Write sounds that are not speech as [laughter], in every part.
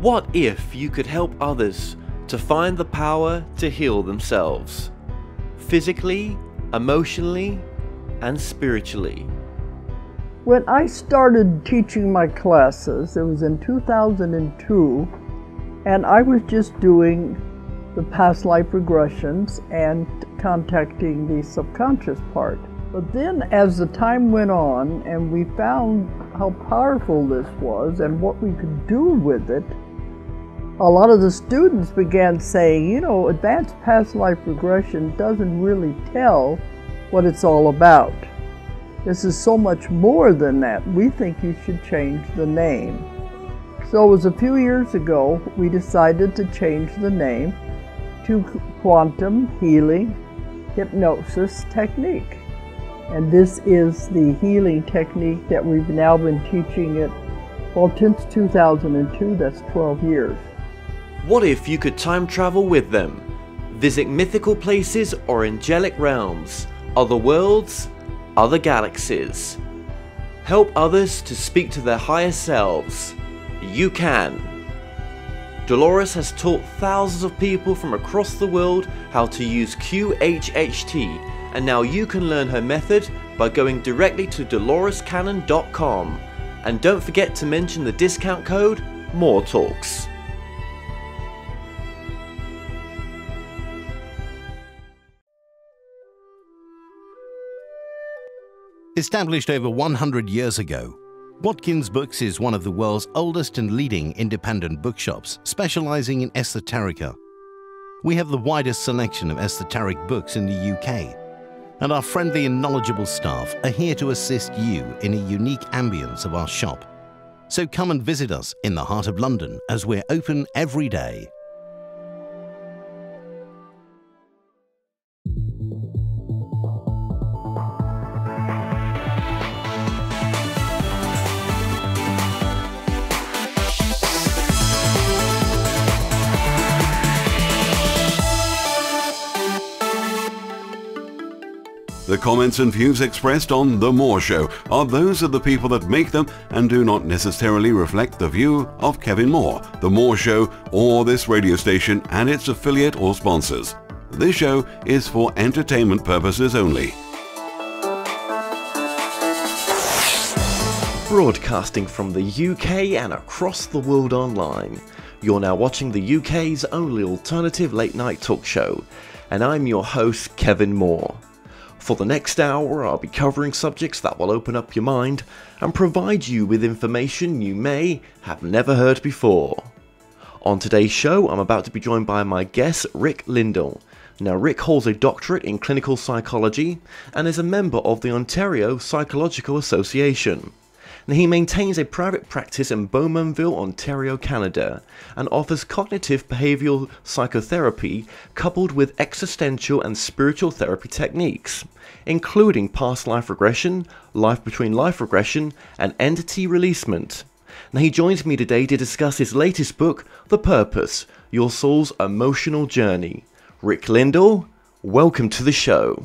What if you could help others to find the power to heal themselves? Physically, emotionally, and spiritually. When I started teaching my classes, it was in 2002, and I was just doing the past life regressions and contacting the subconscious part. But then, as the time went on and we found how powerful this was and what we could do with it, a lot of the students began saying, you know, advanced past life regression doesn't really tell what it's all about. This is so much more than that. We think you should change the name. So it was a few years ago we decided to change the name to Quantum Healing Hypnosis Technique. And this is the healing technique that we've now been teaching it, well, since 2002, that's 12 years. What if you could time travel with them? Visit mythical places or angelic realms, other worlds, other galaxies. Help others to speak to their higher selves. You can. Dolores has taught thousands of people from across the world how to use QHHT, and now you can learn her method by going directly to dolorescannon.com. And don't forget to mention the discount code MORETALKS. Established over 100 years ago, Watkins Books is one of the world's oldest and leading independent bookshops specializing in esoterica. We have the widest selection of esoteric books in the UK, and our friendly and knowledgeable staff are here to assist you in a unique ambience of our shop. So come and visit us in the heart of London as we're open every day. The comments and views expressed on The Moore Show are those of the people that make them and do not necessarily reflect the view of Kevin Moore, The Moore Show, or this radio station and its affiliate or sponsors. This show is for entertainment purposes only. Broadcasting from the UK and across the world online. You're now watching the UK's only alternative late night talk show, and I'm your host, Kevin Moore. For the next hour, I'll be covering subjects that will open up your mind and provide you with information you may have never heard before. On today's show, I'm about to be joined by my guest, Rick Lindal. Now, Rick holds a doctorate in clinical psychology and is a member of the Ontario Psychological Association. He maintains a private practice in Bowmanville, Ontario, Canada, and offers cognitive behavioral psychotherapy coupled with existential and spiritual therapy techniques, including past life regression, life between life regression, and entity releasement. Now, he joins me today to discuss his latest book, The Purpose Your Soul's Emotional Journey. Rick Lindal, welcome to the show.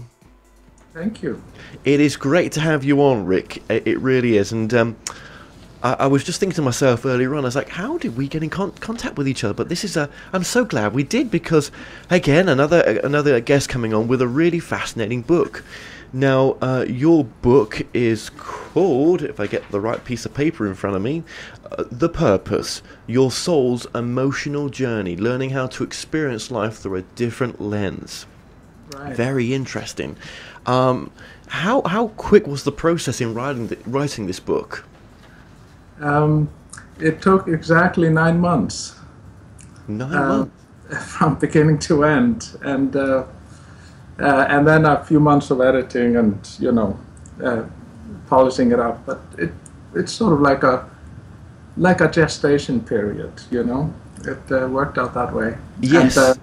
Thank you. It is great to have you on, Rick. It, really is. And um, I, I, was just thinking to myself earlier on, I was like, how did we get in con- contact with each other? But this is a, I'm so glad we did because, again, another another guest coming on with a really fascinating book. Now, uh, your book is called, if I get the right piece of paper in front of me, uh, The Purpose Your Soul's Emotional Journey Learning How to Experience Life Through a Different Lens. Right. Very interesting. Um, how how quick was the process in writing the, writing this book? Um, it took exactly nine months. Nine uh, months. [laughs] From beginning to end, and uh, uh, and then a few months of editing and you know uh, polishing it up. But it it's sort of like a like a gestation period. You know, it uh, worked out that way. Yes. And, uh,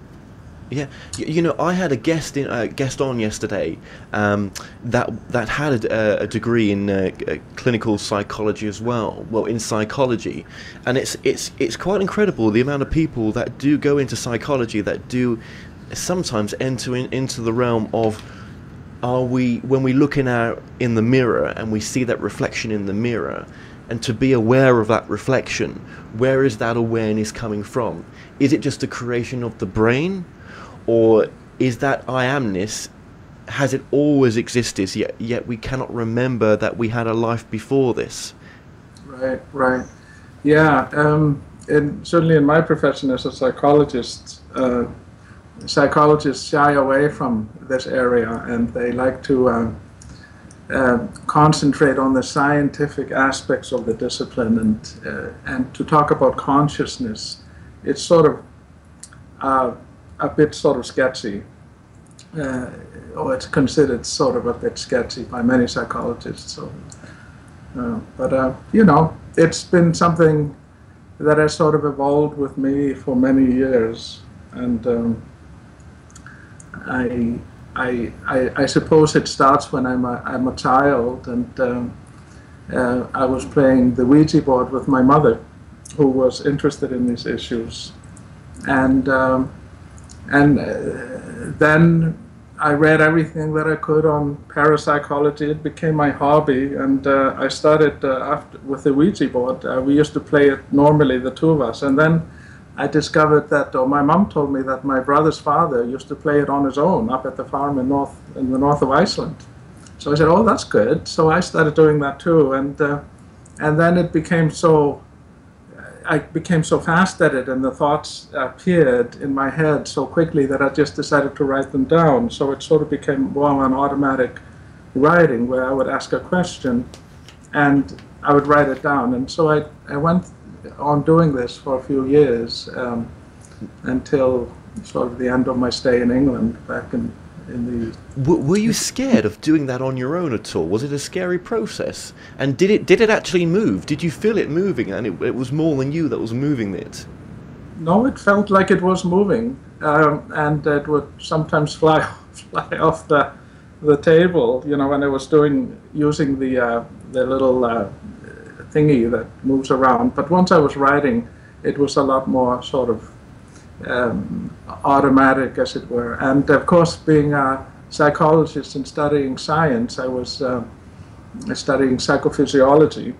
Yeah, you, you know, I had a guest in uh, guest on yesterday um, that that had a, a degree in uh, uh, clinical psychology as well. Well, in psychology, and it's it's it's quite incredible the amount of people that do go into psychology that do sometimes enter in, into the realm of are we when we look in our in the mirror and we see that reflection in the mirror and to be aware of that reflection, where is that awareness coming from? Is it just a creation of the brain, or is that I amness? Has it always existed, yet, yet we cannot remember that we had a life before this? Right, right. Yeah, um, and certainly in my profession as a psychologist, uh, psychologists shy away from this area and they like to uh, uh, concentrate on the scientific aspects of the discipline and uh, and to talk about consciousness. It's sort of uh, a bit sort of sketchy, uh, or it's considered sort of a bit sketchy by many psychologists. So, but you know, it's been something that has sort of evolved with me for many years, and um, I, I, I, I, suppose it starts when I'm a, I'm a child, and um, uh, I was playing the Ouija board with my mother, who was interested in these issues, and um, and uh, then I read everything that I could on parapsychology. It became my hobby, and uh, I started uh, after, with the Ouija board. Uh, we used to play it normally, the two of us, and then I discovered that, or my mom told me that my brother's father used to play it on his own up at the farm in north in the north of Iceland. So I said, "Oh, that's good." So I started doing that too, and uh, and then it became so I became so fast at it, and the thoughts appeared in my head so quickly that I just decided to write them down. So it sort of became more an automatic writing where I would ask a question and I would write it down. And so I, I went on doing this for a few years um, until sort of the end of my stay in England back in in the. were you scared of doing that on your own at all? Was it a scary process? And did it did it actually move? Did you feel it moving, and it, it was more than you that was moving it? No, it felt like it was moving, um, and it would sometimes [laughs] fly fly off the the table. You know, when I was doing using the uh, the little uh, thingy that moves around. But once I was writing, it was a lot more sort of um, automatic, as it were. And of course, being a psychologist and studying science, I was uh, studying psychophysiology.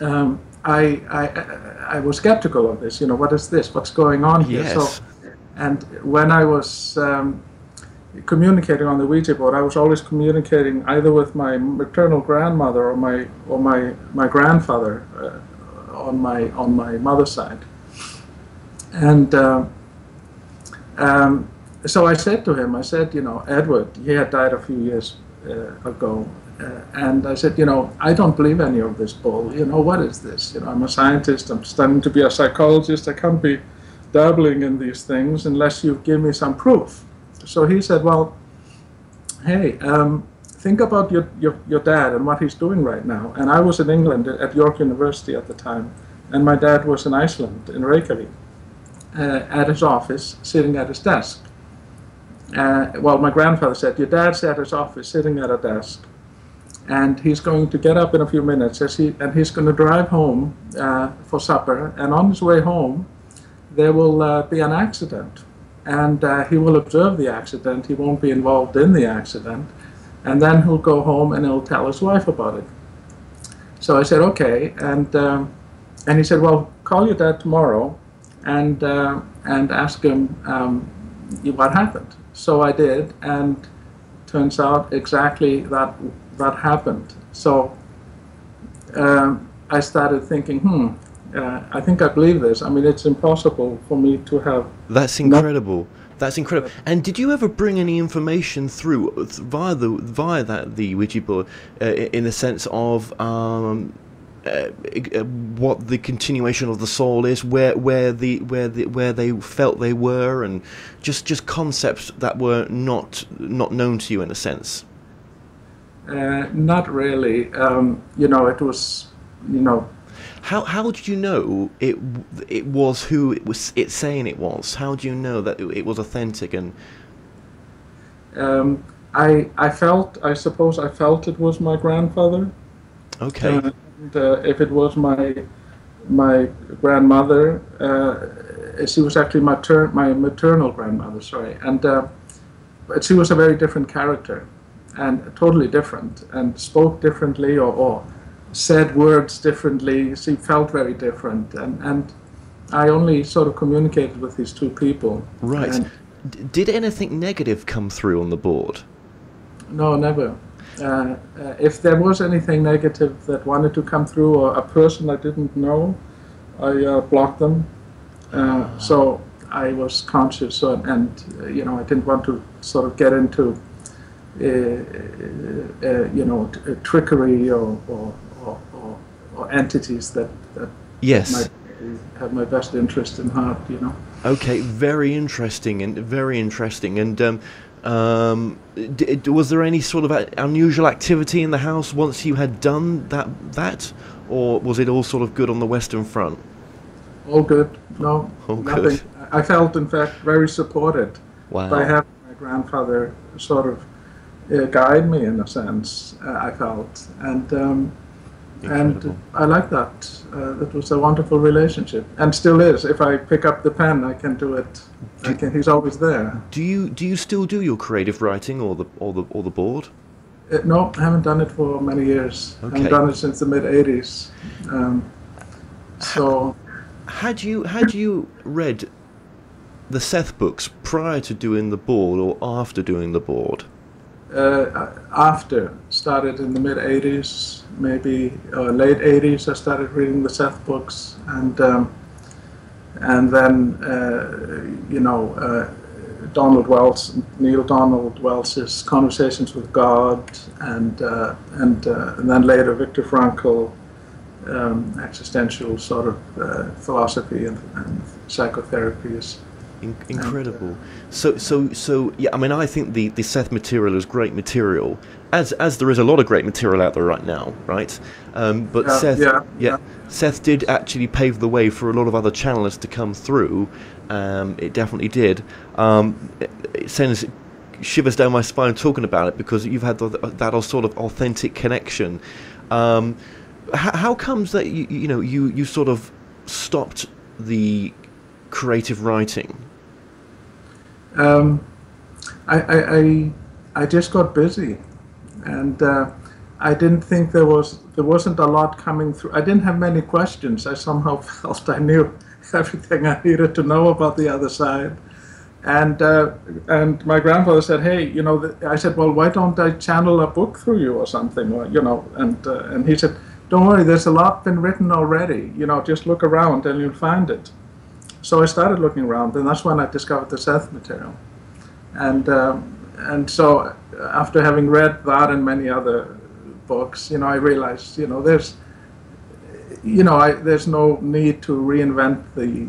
Um, I, I, I was skeptical of this. You know, what is this? What's going on here? Yes. So, and when I was um, communicating on the Ouija board, I was always communicating either with my maternal grandmother or my or my my grandfather uh, on my on my mother's side. And uh, um, so I said to him, I said, you know, Edward, he had died a few years uh, ago. Uh, and I said, you know, I don't believe any of this bull. You know, what is this? You know, I'm a scientist. I'm studying to be a psychologist. I can't be dabbling in these things unless you give me some proof. So he said, well, hey, um, think about your, your, your dad and what he's doing right now. And I was in England at York University at the time, and my dad was in Iceland, in Reykjavik at his office, sitting at his desk. Uh, well, my grandfather said, Your dad's at his office, sitting at a desk, and he's going to get up in a few minutes, he, and he's going to drive home uh, for supper. And on his way home, there will uh, be an accident, and uh, he will observe the accident. He won't be involved in the accident, and then he'll go home and he'll tell his wife about it. So I said, Okay, and um, and he said, Well, call your dad tomorrow and uh, and ask him um, what happened. So I did, and turns out exactly that that happened. So um, I started thinking, hmm, uh, I think I believe this. I mean, it's impossible for me to have. That's incredible. That's incredible. And did you ever bring any information through via the via that the Ouija board, uh, in the sense of um, uh, uh, what the continuation of the soul is, where where the where the where they felt they were, and just just concepts that were not not known to you in a sense. Uh, not really. Um, you know, it was you know. How how did you know it it was who it was it saying it was? How do you know that it, it was authentic and? Um, I I felt I suppose I felt it was my grandfather. Okay. Uh, if it was my my grandmother, uh, she was actually my ter- my maternal grandmother. Sorry, and uh, but she was a very different character, and totally different, and spoke differently, or, or said words differently. She felt very different, and and I only sort of communicated with these two people. Right. And D- did anything negative come through on the board? no, never. Uh, uh, if there was anything negative that wanted to come through, or a person I didn't know, I uh, blocked them. Uh, so I was conscious, uh, and uh, you know, I didn't want to sort of get into, uh, uh, you know, uh, trickery or or, or, or or entities that that Yes. might have my best interest in heart. You know. Okay, very interesting and very interesting. And um, um, was there any sort of a- unusual activity in the house once you had done that? That, or was it all sort of good on the Western Front? All good. No, All nothing. good. I felt, in fact, very supported Wow. by having my grandfather sort of uh, guide me in a sense. Uh, I felt, and um, and I like that. Uh, it was a wonderful relationship, and still is. If I pick up the pen, I can do it. I can, he's always there. Do you do you still do your creative writing or the or the or the board? Uh, no, I haven't done it for many years. I haven't done it since the mid '80s. Um, so. Had you had you read the Seth books prior to doing the board or after doing the board? uh, after started in the mid 80s maybe uh, late 80s i started reading the seth books and um, and then uh, you know uh, donald walsch neale donald walsch's conversations with god and uh, and uh, and then later viktor frankl um, existential sort of uh, philosophy and, and psychotherapy is In- incredible. So, so, so, yeah. I mean, I think the, the Seth material is great material, as as there is a lot of great material out there right now, right? Um, but Yeah, Seth, yeah, yeah. Seth did actually pave the way for a lot of other channels to come through. Um, it definitely did. Um, it, it sends shivers down my spine talking about it because you've had the, that sort of authentic connection. Um, how, how comes that you you know you you sort of stopped the creative writing? Um, I, I, I, I just got busy, and uh, I didn't think there was there wasn't a lot coming through. I didn't have many questions. I somehow [laughs] felt I knew everything I needed to know about the other side, and uh, and my grandfather said, "Hey, you know," I said, "Well, why don't I channel a book through you or something?" Or you know, and uh, and he said, "Don't worry, there's a lot been written already. You know, just look around and you'll find it." So I started looking around, and that's when I discovered the Seth material. And um, and so after having read that and many other books, you know, I realized, you know, there's, you know, I, there's no need to reinvent the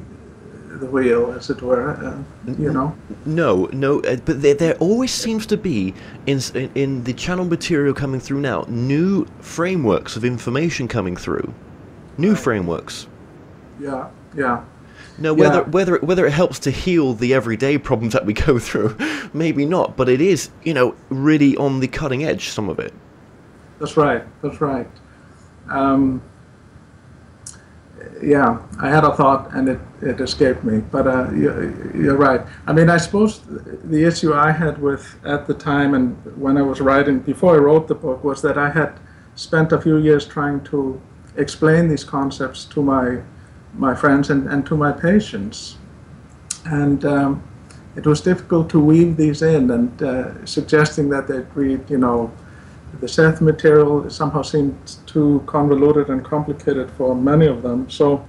the wheel, as it were. Uh, you know, No, no, uh, but there, there always seems to be in, in in the channel material coming through now new frameworks of information coming through, new frameworks. yeah, yeah. Now, whether Yeah. whether it- whether it helps to heal the everyday problems that we go [laughs] through, maybe not, but it is you know really on the cutting edge. Some of it. That's right. That's right. Um, yeah, I had a thought and it, it escaped me, but uh, you, you're right. I mean, I suppose the issue I had with at the time and when I was writing, before I wrote the book, was that I had spent a few years trying to explain these concepts to my my friends and, and to my patients. And um, it was difficult to weave these in and uh, suggesting that they'd read, you know, the Seth material somehow seemed too convoluted and complicated for many of them. So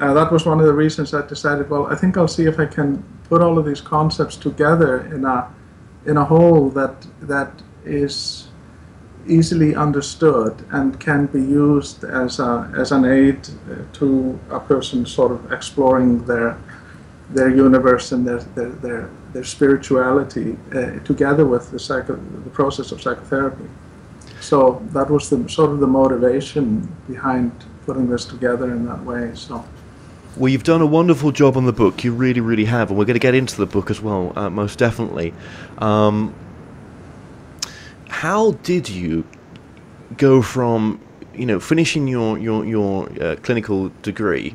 uh, that was one of the reasons I decided, well, I think I'll see if I can put all of these concepts together in a in a whole that that is easily understood and can be used as a as an aid uh, to a person sort of exploring their their universe and their their their, their spirituality uh, together with the psycho the process of psychotherapy. So that was the sort of the motivation behind putting this together in that way. So Well, you've done a wonderful job on the book. You really, really have, and we're going to get into the book as well, uh, most definitely. Um, how did you go from, you know, finishing your your your uh, clinical degree,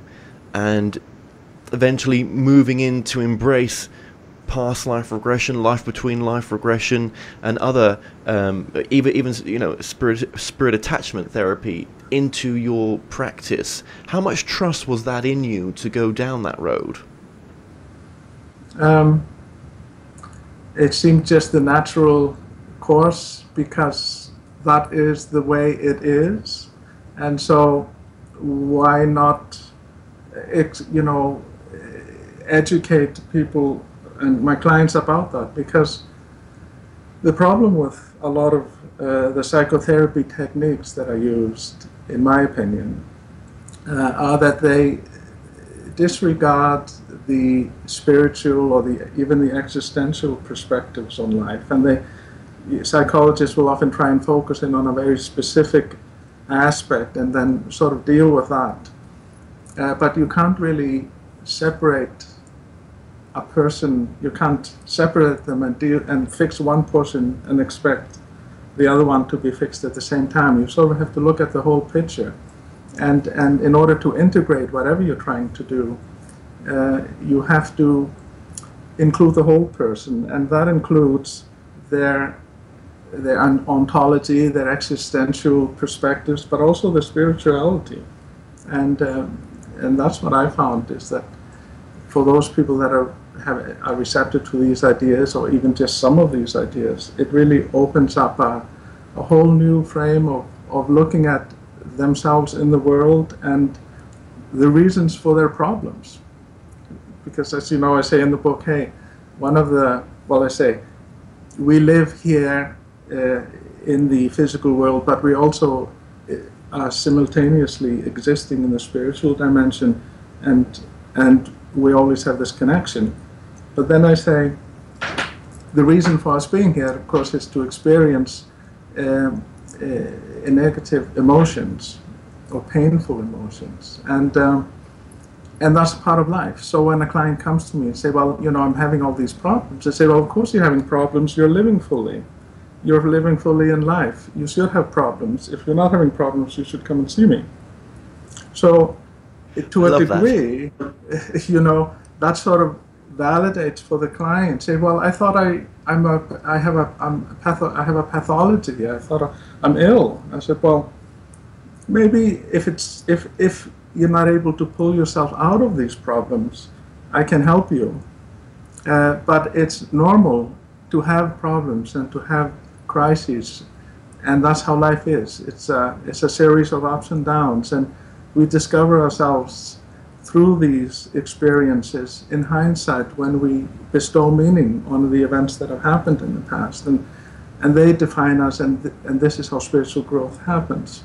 and eventually moving in to embrace past life regression, life between life regression, and other um, even even you know spirit spirit attachment therapy into your practice. How much trust was that in you to go down that road? Um, it seemed just the natural course because that is the way it is, and so why not, you know, educate people and my clients about that? Because the problem with a lot of uh, the psychotherapy techniques that are used, in my opinion, uh, are that they disregard the spiritual or the even the existential perspectives on life, and they psychologists will often try and focus in on a very specific aspect and then sort of deal with that. Uh, but you can't really separate a person, you can't separate them and deal and fix one person and expect the other one to be fixed at the same time. You sort of have to look at the whole picture. And, and in order to integrate whatever you're trying to do, uh, you have to include the whole person, and that includes their their ontology, their existential perspectives, but also their spirituality. And um, and that's what I found is that for those people that are have, are receptive to these ideas, or even just some of these ideas, it really opens up a, a whole new frame of, of looking at themselves in the world and the reasons for their problems. Because as you know, I say in the book, hey, one of the, well, I say, we live here uh, in the physical world, but we also uh, are simultaneously existing in the spiritual dimension, and and we always have this connection. But then I say, the reason for us being here, of course, is to experience um, uh, negative emotions or painful emotions, and um, and that's part of life. So when a client comes to me and say, "Well, you know, I'm having all these problems," I say, "Well, of course you're having problems. You're living fully." You're living fully in life. You should have problems. If you're not having problems, you should come and see me. So, to a degree, that. [laughs] you know, that sort of validates for the client. Say, well, I thought I, I'm a, I have a, I'm a patho- I have a pathology. I thought I'm ill. I said, well, maybe if it's, if, if you're not able to pull yourself out of these problems, I can help you. Uh, but it's normal to have problems and to have crises, and that's how life is. It's a, it's a series of ups and downs, and we discover ourselves through these experiences in hindsight when we bestow meaning on the events that have happened in the past, and and they define us, and th- and this is how spiritual growth happens.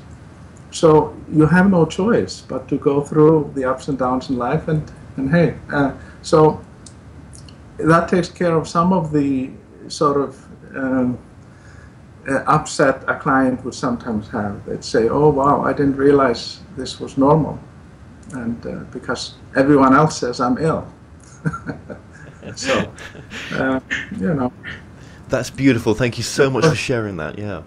So you have no choice but to go through the ups and downs in life, and and hey, uh, so that takes care of some of the sort of um, upset a client would sometimes have. They'd say, "Oh wow, I didn't realize this was normal," and uh, because everyone else says I'm ill. [laughs] so, uh, you know. That's beautiful. Thank you so much for sharing that. Yeah.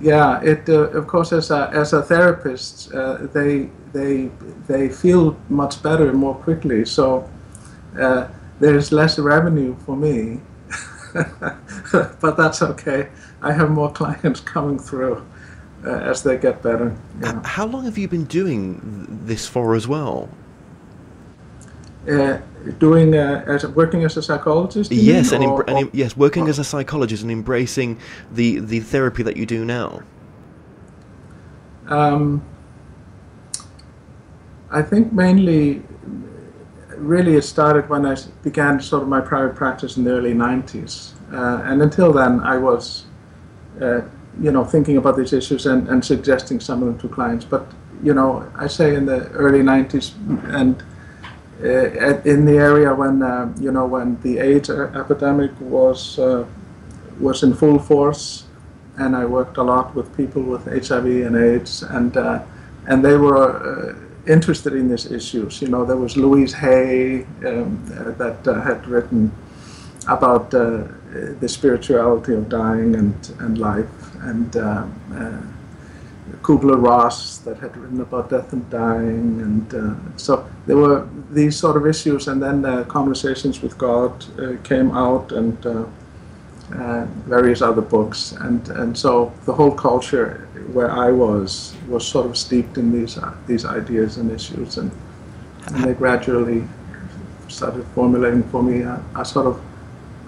Yeah, it uh, of course as a as a therapist, uh, they they they feel much better more quickly. So uh, there's less revenue for me [laughs] [laughs] but that's okay. I have more [laughs] clients coming through uh, as they get better. Yeah. How long have you been doing this for as well? Uh, doing uh, as working as a psychologist. Yes, and, or, and yes, working or, as a psychologist and embracing the the therapy that you do now. Um, I think mainly really it started when I began sort of my private practice in the early 90s. Uh, and until then, I was, uh, you know, thinking about these issues and, and suggesting some of them to clients. But, you know, I say in the early 90s and uh, in the area when, uh, you know, when the AIDS epidemic was, uh, was in full force, and I worked a lot with people with HIV and AIDS, and, uh, and they were interested in these issues. You know, there was Louise Hay um, that had written about uh, the spirituality of dying and, and life, and uh, uh, Kubler-Ross that had written about death and dying, and uh, so there were these sort of issues. And then uh, Conversations with God uh, came out, and uh, uh, various other books, and and so the whole culture where I was was sort of steeped in these these ideas and issues, and and they gradually started formulating for me a, a sort of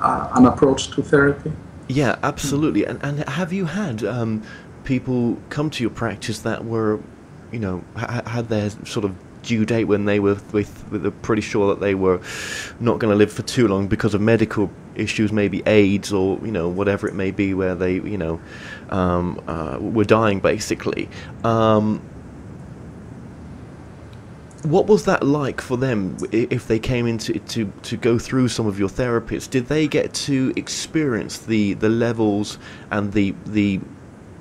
an approach to therapy. Yeah, absolutely. And and have you had um, people come to your practice that were, you know, ha- had their sort of due date when they were with, pretty sure that they were not going to live for too long because of medical issues, maybe AIDS or you know whatever it may be, where they you know um, uh, were dying basically. Um, what was that like for them if they came into to, to go through some of your therapies? Did they get to experience the, the levels and the the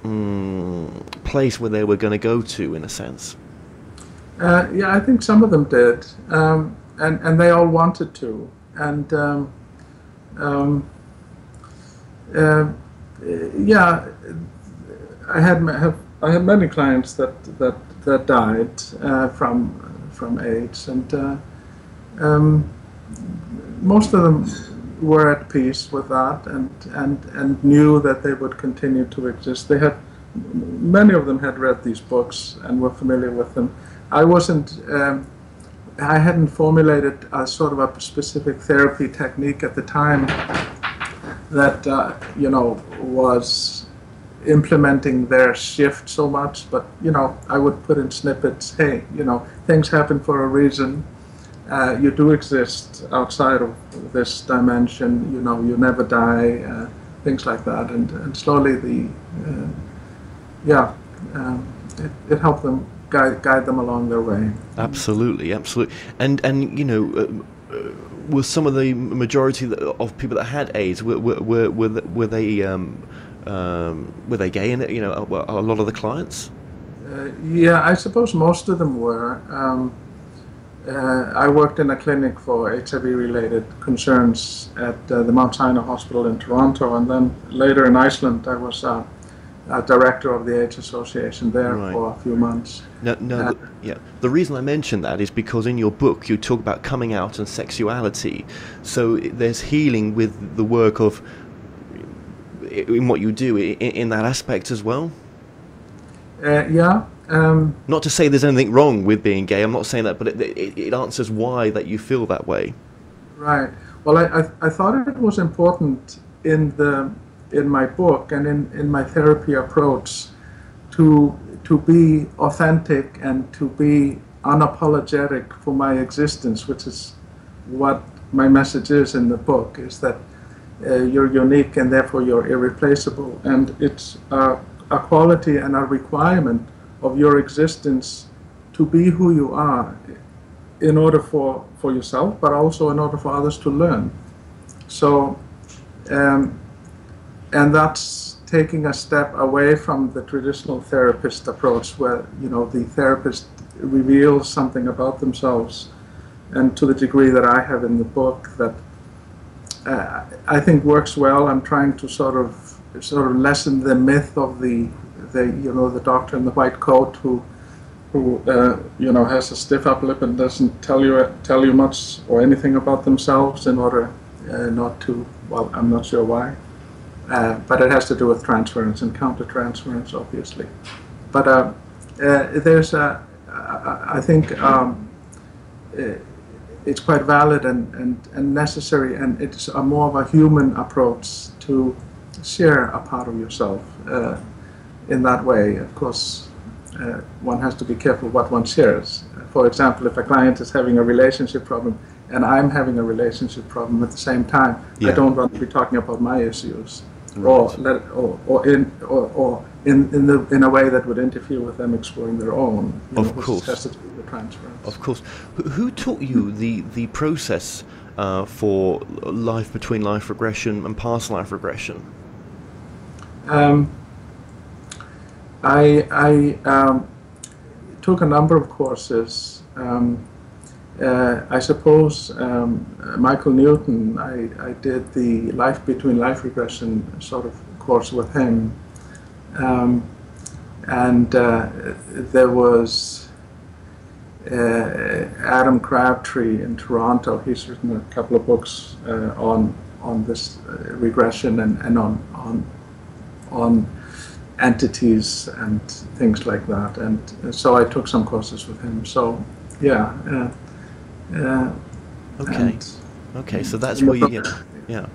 mm, place where they were going to go to, in a sense? Uh, yeah, I think some of them did, um, and and they all wanted to, and um, um, uh, yeah, I had have I had many clients that that that died uh, from from AIDS, and uh, um, most of them were at peace with that and, and, and knew that they would continue to exist. They had many of them had read these books and were familiar with them. I wasn't. Um, I hadn't formulated a sort of a specific therapy technique at the time that uh, you know was implementing their shift so much. But you know, I would put in snippets. Hey, you know, things happen for a reason uh, you do exist outside of this dimension. You know, you never die, uh, things like that, and and slowly the uh, yeah, um, it, it helped them guide guide them along their way. Absolutely, absolutely, and and you know. Uh, uh, were some of the majority of people that had AIDS were were were, were, were they um, um, were they gay in it? You know, a, a lot of the clients. Uh, yeah, I suppose most of them were. Um, uh, I worked in a clinic for HIV-related concerns at uh, the Mount Sinai Hospital in Toronto, and then later in Iceland, I was uh, a director of the AIDS Association there right. for a few months. No, no, uh, the, yeah. The reason I mention that is because in your book you talk about coming out and sexuality. So there's healing with the work of in what you do in, in that aspect as well. Uh, yeah, um, not to say there's anything wrong with being gay. I'm not saying that, but it, it, it answers why that you feel that way. Right. Well, I, I, I, thought it was important in the in my book and in, in my therapy approach to to be authentic and to be unapologetic for my existence, which is what my message is in the book. Is that uh, you're unique and therefore you're irreplaceable, and it's a, a quality and a requirement of your existence to be who you are in order for, for yourself, but also in order for others to learn. So, um, and that's taking a step away from the traditional therapist approach where, you know, the therapist reveals something about themselves and to the degree that I have in the book that uh, I think works well. I'm trying to sort of sort of lessen the myth of the the you know the doctor in the white coat who who uh, you know has a stiff upper lip and doesn't tell you tell you much or anything about themselves in order uh, not to well I'm not sure why uh, but it has to do with transference and countertransference obviously but uh, uh, there's a I think um, it's quite valid and, and, and necessary and it's a more of a human approach to share a part of yourself in that way, of course, uh, one has to be careful what one shares. For example, if a client is having a relationship problem and I'm having a relationship problem at the same time, yeah. I don't want to be talking about my issues. Right. Or, let or, or in or, or in in, the, in a way that would interfere with them exploring their own. of know, course, has to do with the transference. Of course, who, who taught you [laughs] the the process uh, for life between life regression and past life regression? Um, I, I um, took a number of courses. Um, uh, I suppose um, Michael Newton, I, I did the life between life regression sort of course with him. Um, and uh, there was Adam Crabtree in Toronto. He's written a couple of books uh, on on this uh, regression and, and on on on entities and things like that. And so I took some courses with him. So yeah. Uh, uh, okay. Okay. So that's where you get. Yeah.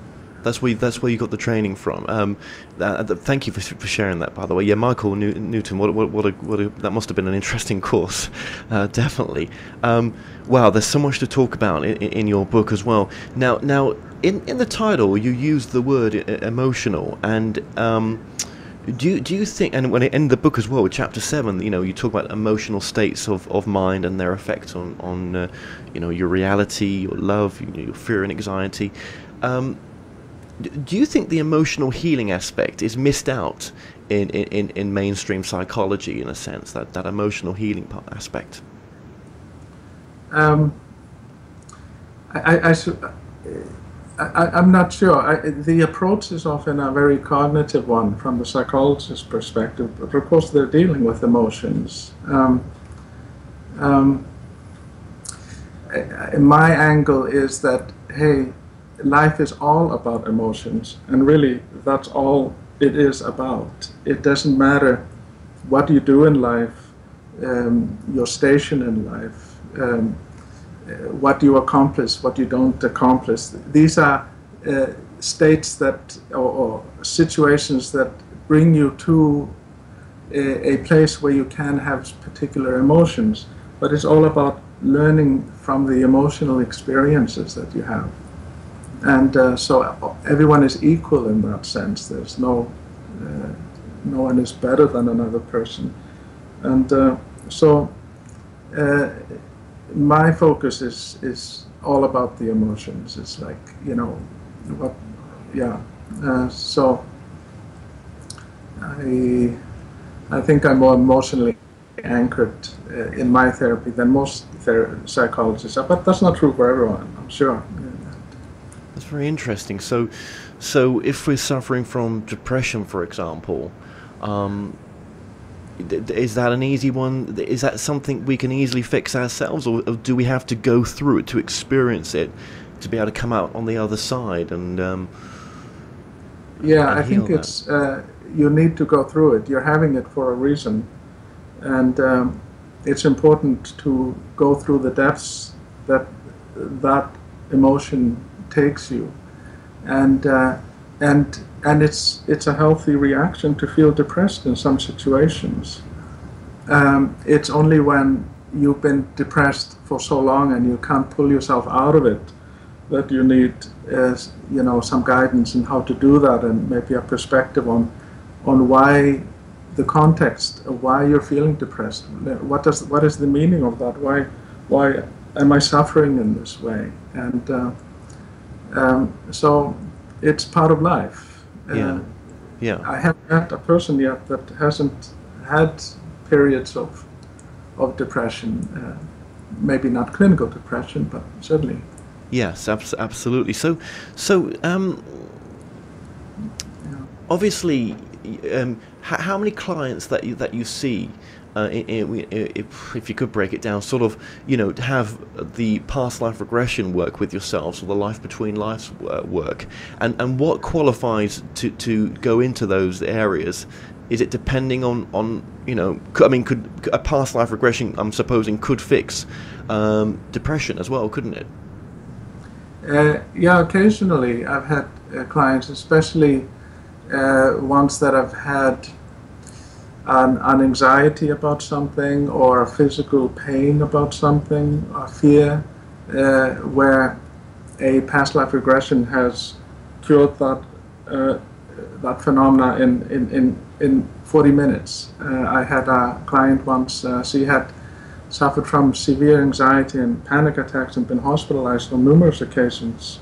That's where you, that's where you got the training from. Um, uh, thank you for, for sharing that, by the way. Yeah, Michael New- Newton. What, what, what, a, what a, that must have been an interesting [laughs] course, uh, definitely. Um, wow, there's so much to talk about in, in, your book as well. Now, now in, in the title, you use the word emotional, and um, do you, do you think, and when it, in the book as well, chapter seven, you know, you talk about emotional states of, of mind and their effect on on uh, you know your reality, your love, your fear and anxiety. Um, do you think the emotional healing aspect is missed out in, in, in mainstream psychology in a sense that, that emotional healing aspect um, I, I, I, am not sure. I, the approach is often a very cognitive one from the psychologist's perspective, but of course they're dealing with emotions. Um, um, my angle is that, hey, life is all about emotions, and really that's all it is about. It doesn't matter what you do in life, um, your station in life, um, uh, what you accomplish, what you don't accomplish. These are uh, states that, or, or, situations that bring you to a, a place where you can have particular emotions, but it's all about learning from the emotional experiences that you have and uh, so everyone is equal in that sense. There's no uh, no one is better than another person, and uh, so uh, my focus is is all about the emotions. It's like you know what, yeah. Uh, so I I think I'm more emotionally anchored uh, in my therapy than most ther- psychologists are, but that's not true for everyone. I'm sure. That's very interesting. So, so if we're suffering from depression, for example, um, is that an easy one? Is that something we can easily fix ourselves, or do we have to go through it to experience it to be able to come out on the other side? And um, yeah, and I think that? it's uh, you need to go through it. You're having it for a reason, and um, it's important to go through the depths that that emotion takes you, and uh, and and it's it's a healthy reaction to feel depressed in some situations. Um, it's only when you've been depressed for so long and you can't pull yourself out of it that you need uh, you know some guidance in how to do that and maybe a perspective on on why the context of why you're feeling depressed. What does what is the meaning of that? Why why am I suffering in this way? And uh, um, so it's part of life. Yeah. Uh, yeah. I haven't met a person yet that hasn't had periods of of depression. Uh, maybe not clinical depression, but certainly. Yes, abs- absolutely. So, so um, yeah. obviously, um, h- how many clients that you that you see uh, if, if you could break it down, sort of, you know, to have the past life regression work with yourselves or the life between lives work, and, and what qualifies to, to go into those areas? Is it depending on, on you know, I mean, could a past life regression, I'm supposing, could fix um, depression as well, couldn't it? Uh, yeah, occasionally I've had uh, clients, especially uh, ones that I've had an, an anxiety about something or a physical pain about something, a fear, uh, where a past life regression has cured that uh, that phenomena in, in, in, in 40 minutes. Uh, I had a client once, uh, she had suffered from severe anxiety and panic attacks and been hospitalized on numerous occasions.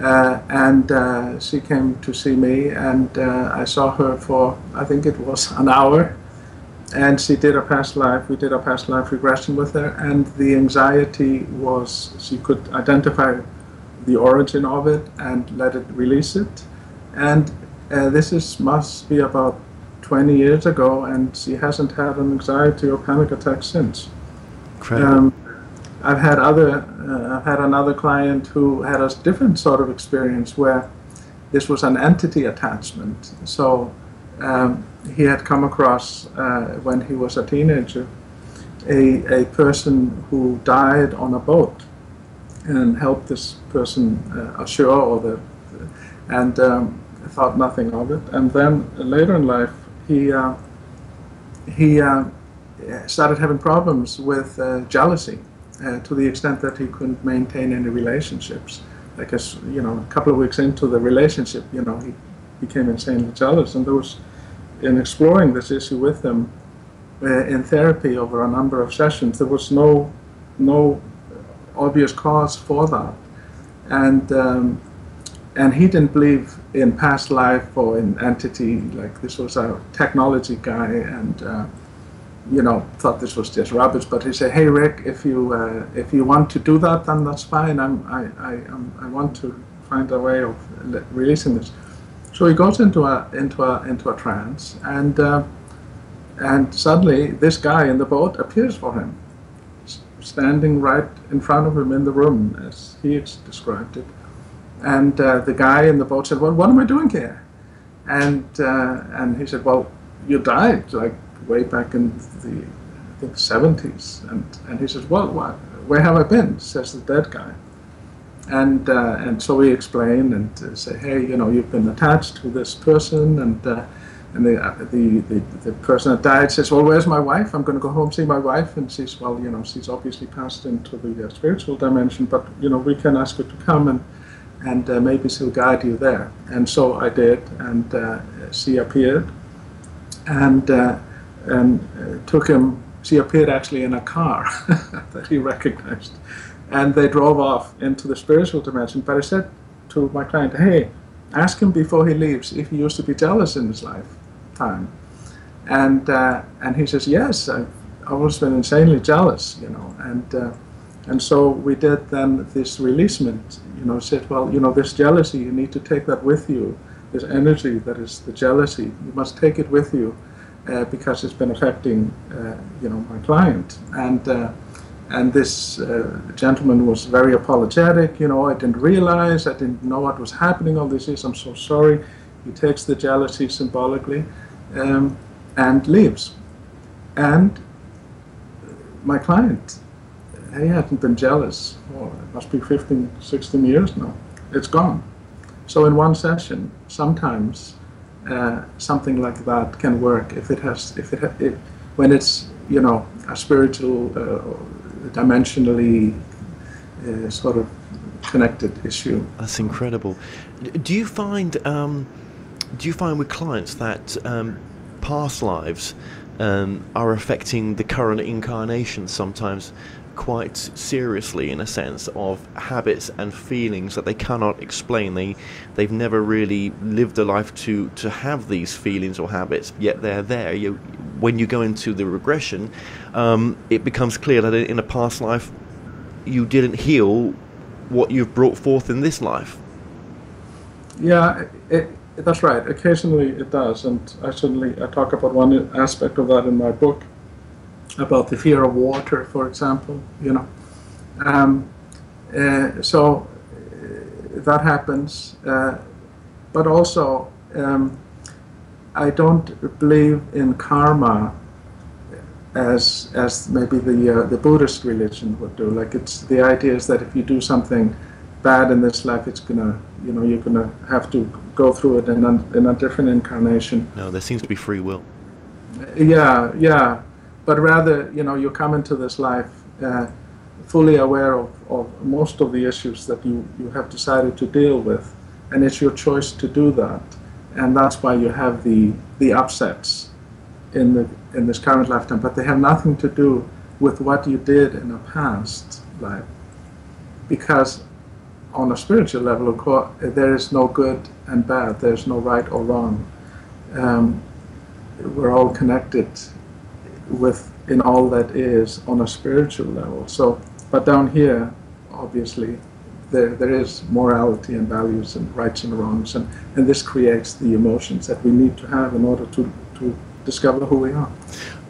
Uh, and uh, she came to see me, and uh, I saw her for I think it was an hour, and she did a past life. We did a past life regression with her, and the anxiety was she could identify the origin of it and let it release it, and uh, this is must be about 20 years ago, and she hasn't had an anxiety or panic attack since. Incredible. Um, I've had other, uh, I've had another client who had a different sort of experience where this was an entity attachment. So um, he had come across uh, when he was a teenager a, a person who died on a boat and helped this person uh, or the, and um, thought nothing of it. And then later in life, he uh, he uh, started having problems with uh, jealousy uh, to the extent that he couldn't maintain any relationships. Like as you know, a couple of weeks into the relationship, you know, he became insanely jealous, and there was in exploring this issue with him uh, in therapy over a number of sessions, there was no no obvious cause for that, and um, and he didn't believe in past life or in entity. Like this was a technology guy, and uh, you know thought this was just rubbish. But he said, "Hey Rick, if you uh, if you want to do that, then that's fine. I'm I I I'm, I want to find a way of releasing this." So he goes into a into a into a trance, and uh, and suddenly this guy in the boat appears for him, standing right in front of him in the room, as he described it. And uh, the guy in the boat said, "Well, what am I doing here?" And uh, and he said, "Well, you died like way back in the I think 70s." And and he says, "Well, where have I been?" Says the dead guy and uh, and so we explain and uh, say, hey, you know, you've been attached to this person, and uh, and the, uh, the, the the person that died says, well, where's my wife? I'm going to go home see my wife, and she's well, you know, she's obviously passed into the uh, spiritual dimension, but you know, we can ask her to come and and uh, maybe she'll guide you there. And so I did, and she appeared, and and took him. She appeared actually in a car [laughs] that he recognized and they drove off into the spiritual dimension. But I said to my client, hey, ask him before he leaves if he used to be jealous in his lifetime. And, uh, and he says, yes, I've always been insanely jealous, you know. And, uh, and so we did then this releasement, you know, said, well, you know, this jealousy, you need to take that with you. This energy that is the jealousy, you must take it with you uh, because it's been affecting, uh, you know, my client. And uh, and this uh, gentleman was very apologetic. You know, I didn't realize, I didn't know what was happening. All this is, I'm so sorry. He takes the jealousy symbolically um, and leaves. And my client, he hadn't been jealous for it must be 15, 16 years now. It's gone. So in one session, sometimes uh, something like that can work if it has, if it, ha- it when it's you know a spiritual uh, dimensionally uh, sort of connected issue. That's incredible. Do you find um, do you find with clients that um, past lives um, are affecting the current incarnation sometimes quite seriously in a sense of habits and feelings that they cannot explain. They they've never really lived a life to to have these feelings or habits yet they're there. You when you go into the regression um, it becomes clear that in a past life you didn't heal what you've brought forth in this life. Yeah it, that's right. Occasionally it does and i certainly i talk about one aspect of that in my book about the fear of water, for example, you know. Um, uh, so uh, that happens, uh, but also um, I don't believe in karma as as maybe the uh, the Buddhist religion would do. Like it's the idea is that if you do something bad in this life, it's gonna you know you're gonna have to go through it in a, in a different incarnation. No, there seems to be free will. Yeah, yeah but rather, you know, you come into this life uh, fully aware of, of most of the issues that you, you have decided to deal with, and it's your choice to do that. And that's why you have the, the upsets in, the, in this current lifetime, but they have nothing to do with what you did in a past life. Because on a spiritual level, of course, there is no good and bad, there's no right or wrong. Um, we're all connected with in all that is on a spiritual level. So, but down here, obviously, there, there is morality and values and rights and wrongs, and, and this creates the emotions that we need to have in order to, to discover who we are.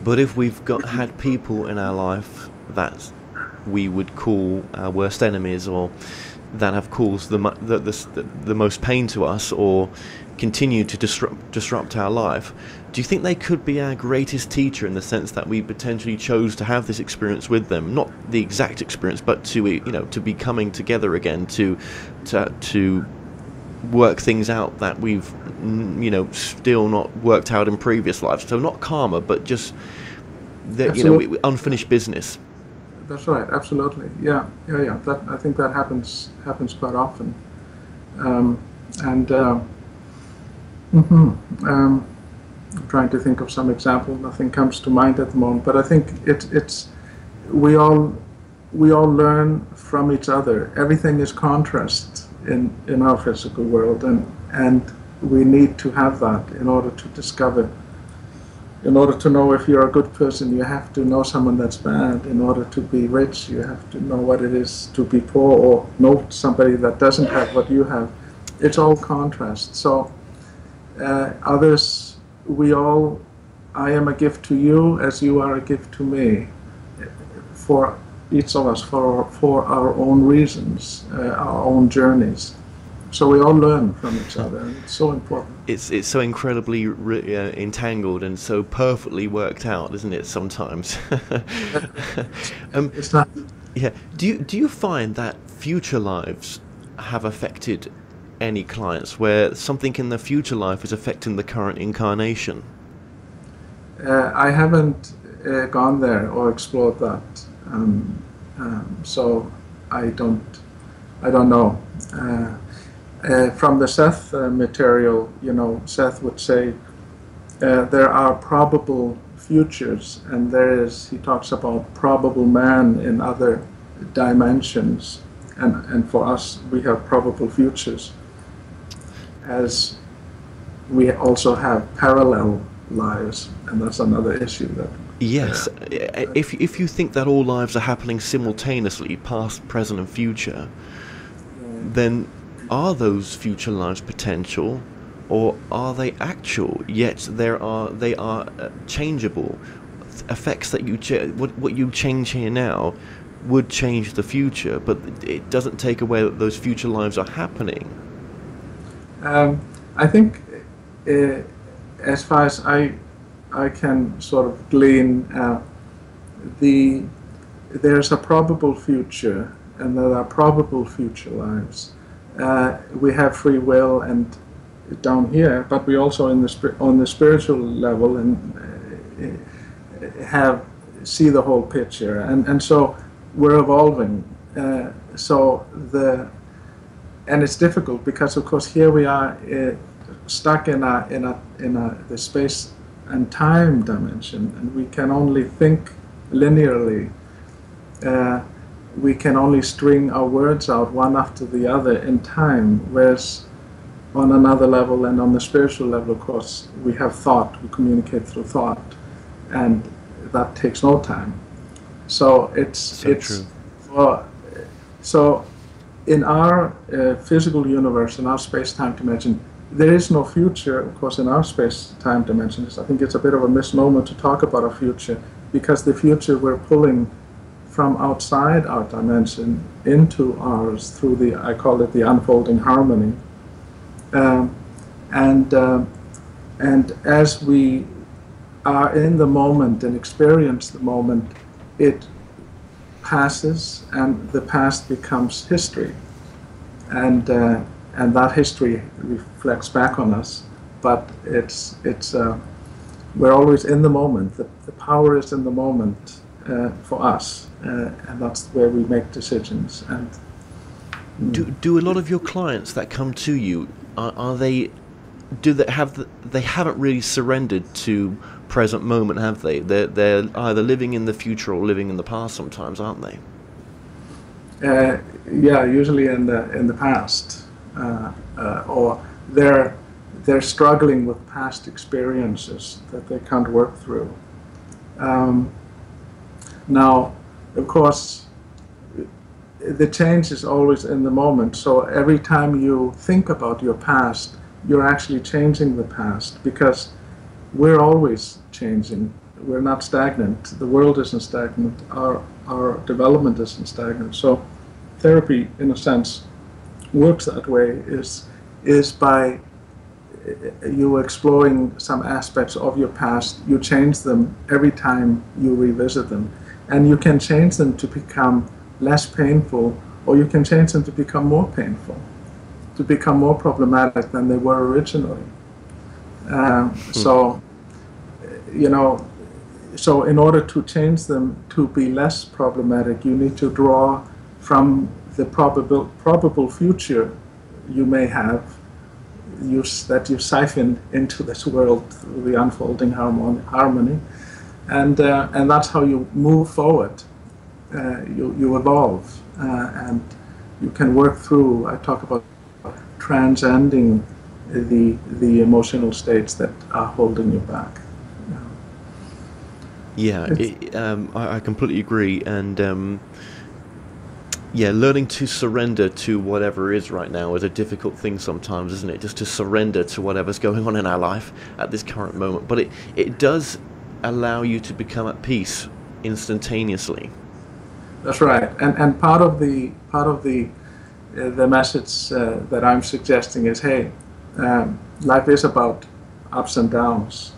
But if we've got had people in our life that we would call our worst enemies, or that have caused the the, the, the most pain to us, or continue to disrupt disrupt our life, do you think they could be our greatest teacher in the sense that we potentially chose to have this experience with them, not the exact experience, but to you know to be coming together again to to to work things out that we've you know still not worked out in previous lives. So not karma, but just the, you know we, unfinished business. That's right. Absolutely. Yeah. Yeah. Yeah. That I think that happens happens quite often. Um, and uh, mm-hmm, um, I'm trying to think of some example. Nothing comes to mind at the moment. But I think it, it's we all we all learn from each other. Everything is contrast in, in our physical world, and, and we need to have that in order to discover. In order to know if you're a good person, you have to know someone that's bad. In order to be rich, you have to know what it is to be poor or know somebody that doesn't have what you have. It's all contrast. So, uh, others, we all, I am a gift to you as you are a gift to me. For each of us for, for our own reasons, uh, our own journeys. So we all learn from each other, and it's so important. It's it's so incredibly re- uh, entangled and so perfectly worked out, isn't it? Sometimes. [laughs] um, it's not. Yeah. Do you do you find that future lives have affected any clients where something in the future life is affecting the current incarnation? Uh, I haven't uh, gone there or explored that. Um, um, so I don't, I don't know. Uh, uh, from the Seth uh, material, you know, Seth would say uh, there are probable futures, and there is. He talks about probable man in other dimensions, and and for us, we have probable futures. As we also have parallel lives, and that's another issue that Yes, if if you think that all lives are happening simultaneously, past, present, and future, then are those future lives potential, or are they actual? Yet there are they are uh, changeable effects that you ch- what what you change here now would change the future, but it doesn't take away that those future lives are happening. Um, I think, uh, as far as I I can sort of glean uh, the there's a probable future and there are probable future lives. Uh, we have free will and down here, but we also in the on the spiritual level and uh, have see the whole picture, and and so we're evolving. Uh, so the and it's difficult because of course here we are uh, stuck in a in a in a the space and time dimension, and we can only think linearly. Uh, we can only string our words out one after the other in time, whereas on another level and on the spiritual level, of course, we have thought, we communicate through thought, and that takes no time. So it's so it's true. For, so in our uh, physical universe, in our space-time dimension, there is no future, of course, in our space-time dimension. I think it's a bit of a misnomer to talk about a future because the future we're pulling from outside our dimension into ours through the, I call it the unfolding harmony. Um, and, uh, and as we are in the moment and experience the moment, it passes and the past becomes history. And uh, and that history reflects back on us. But it's it's uh, we're always in the moment. The, the power is in the moment uh, for us, uh, and that's where we make decisions. And do do a lot of your clients that come to you are, are they do they have the, they haven't really surrendered to present moment, have they? They're they're either living in the future or living in the past. Sometimes, aren't they? Uh, yeah, usually in the in the past. Uh, uh, or they're they're struggling with past experiences that they can't work through. Um, now, of course, the change is always in the moment. So every time you think about your past, you're actually changing the past because we're always changing. We're not stagnant. The world isn't stagnant. Our our development isn't stagnant. So therapy, in a sense, works that way. Is is by uh, you exploring some aspects of your past. You change them every time you revisit them, and you can change them to become less painful, or you can change them to become more painful, to become more problematic than they were originally. Um, hmm. So, you know, so in order to change them to be less problematic, you need to draw from the probable probable future you may have you, that you siphon into this world through the unfolding harmony, and uh, and that's how you move forward. Uh, you you evolve, uh, and you can work through. I talk about transcending the the emotional states that are holding you back. Yeah, it, um, I, I, completely agree, and um, yeah, learning to surrender to whatever is right now is a difficult thing sometimes, isn't it? Just to surrender to whatever's going on in our life at this current moment, but it it does allow you to become at peace instantaneously. That's right, and and part of the part of the uh, the message uh, that I'm suggesting is, hey, um, life is about ups and downs.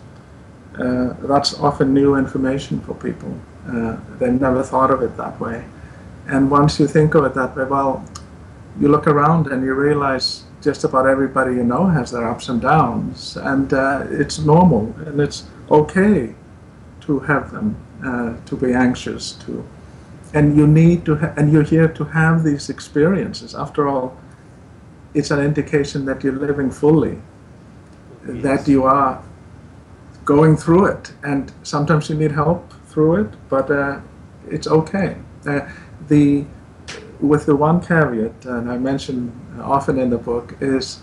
Uh, that's often new information for people. Uh, they never thought of it that way. And once you think of it that way, well, you look around and you realize just about everybody you know has their ups and downs, and uh, it's normal and it's okay to have them, uh, to be anxious, to, and you need to, and you're here to have these experiences. After all, it's an indication that you're living fully, yes. that you are going through it. And sometimes you need help through it, but uh, it's okay. Uh, the with the one caveat, and I mention often in the book, is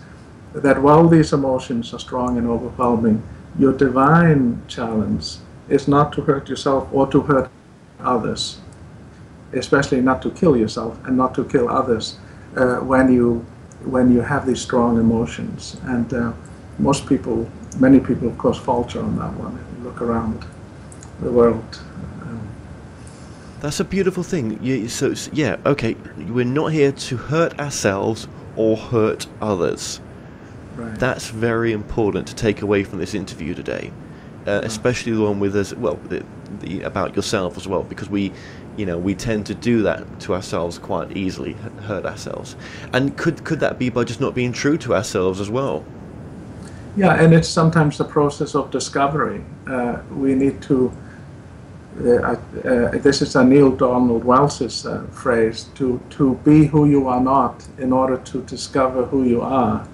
that while these emotions are strong and overwhelming, your divine challenge is not to hurt yourself or to hurt others, especially not to kill yourself and not to kill others uh, when you when you have these strong emotions. And uh, most people, many people, of course, falter on that one. If you look around the world. Um, That's a beautiful thing. You, so, yeah, okay, we're not here to hurt ourselves or hurt others. Right. That's very important to take away from this interview today, uh, especially the one with us. Well, the, the, about yourself as well, because we, you know, we tend to do that to ourselves quite easily, hurt ourselves. And could could that be by just not being true to ourselves as well? Yeah, and it's sometimes the process of discovery. Uh, we need to, uh, uh, this is a Neale Donald Walsch's uh, phrase, to, to be who you are not in order to discover who you are.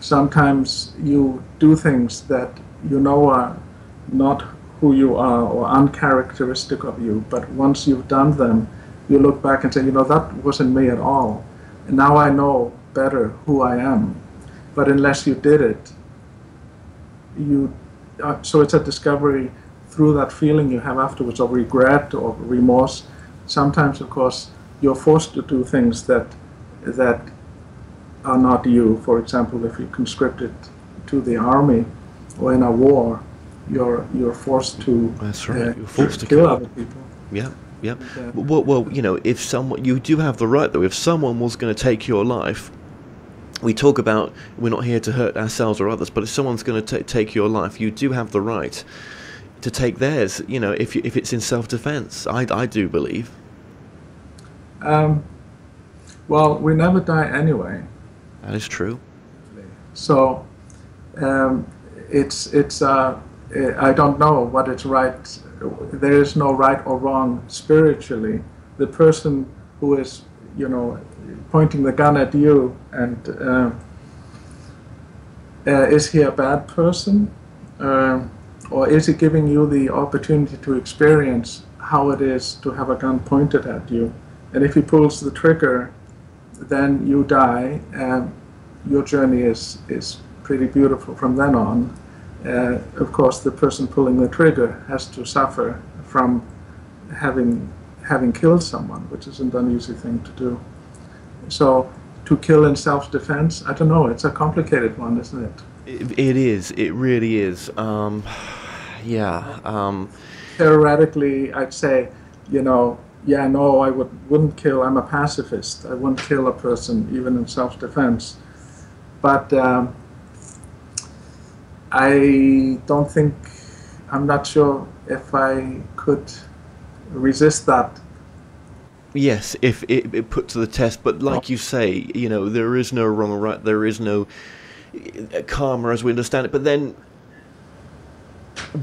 Sometimes you do things that you know are not who you are or uncharacteristic of you, but once you've done them, you look back and say, you know, that wasn't me at all. And now I know better who I am but unless you did it, you uh, so it's a discovery through that feeling you have afterwards of regret or remorse. Sometimes, of course, you're forced to do things that that are not you. For example, if you're conscripted to the army or in a war, you're you're forced to. That's right. Uh, you're forced to kill, other people. Yeah. Yeah. Well, well, you know, if someone, you do have the right though. If someone was going to take your life, we talk about we're not here to hurt ourselves or others, but if someone's going to take your life, you do have the right to take theirs. You know, if you, if it's in self-defense, I, I do believe. Um, well, we never die anyway. That is true. So, um, it's it's. Uh, I don't know what is right. There is no right or wrong spiritually. The person who is, you know, pointing the gun at you and uh, uh, is he a bad person uh, or is he giving you the opportunity to experience how it is to have a gun pointed at you and if he pulls the trigger then you die and your journey is is pretty beautiful from then on uh, of course the person pulling the trigger has to suffer from having having killed someone which isn't an easy thing to do so to kill in self-defense, I don't know. It's a complicated one, isn't it? It, it is. It really is. Um, yeah. Um, Theoretically, I'd say, you know, yeah, no, I would wouldn't kill. I'm a pacifist. I wouldn't kill a person even in self-defense. But um, I don't think. I'm not sure if I could resist that Yes, if it, it put to the test, but like you say, you know, there is no wrong or right. There is no uh, karma as we understand it. But then,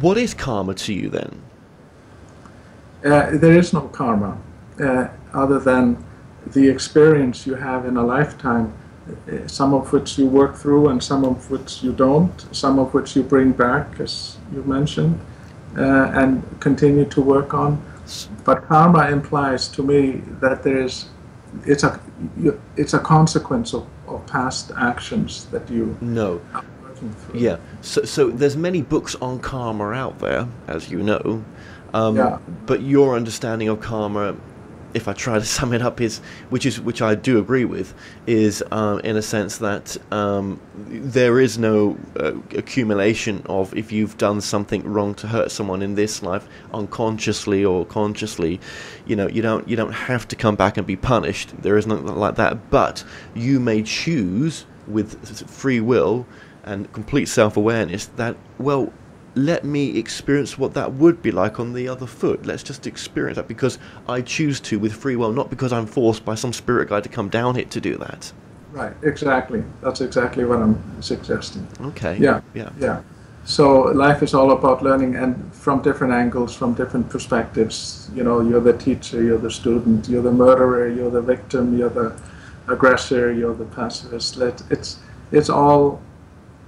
what is karma to you then? Uh, there is no karma uh, other than the experience you have in a lifetime, some of which you work through and some of which you don't, some of which you bring back, as you mentioned, uh, and continue to work on. But karma implies to me that there is, it's a, it's a consequence of, of past actions that you No. are working through. Yeah. So, so there's many books on karma out there, as you know. Um, Yeah. But your understanding of karma, if I try to [laughs] sum it up, is which is which I do agree with, is um, in a sense that um, there is no uh, accumulation of if you've done something wrong to hurt someone in this life, unconsciously or consciously, you know, you don't you don't have to come back and be punished. There is nothing like that. But you may choose with free will and complete self-awareness that well let me experience what that would be like on the other foot let's just experience that because i choose to with free will not because i'm forced by some spirit guide to come down here to do that Right, exactly. That's exactly what I'm suggesting. okay Yeah, yeah yeah. So life is all about learning, and from different angles, from different perspectives. You know, you're the teacher, you're the student, you're the murderer, you're the victim, you're the aggressor, you're the pacifist. It's it's all.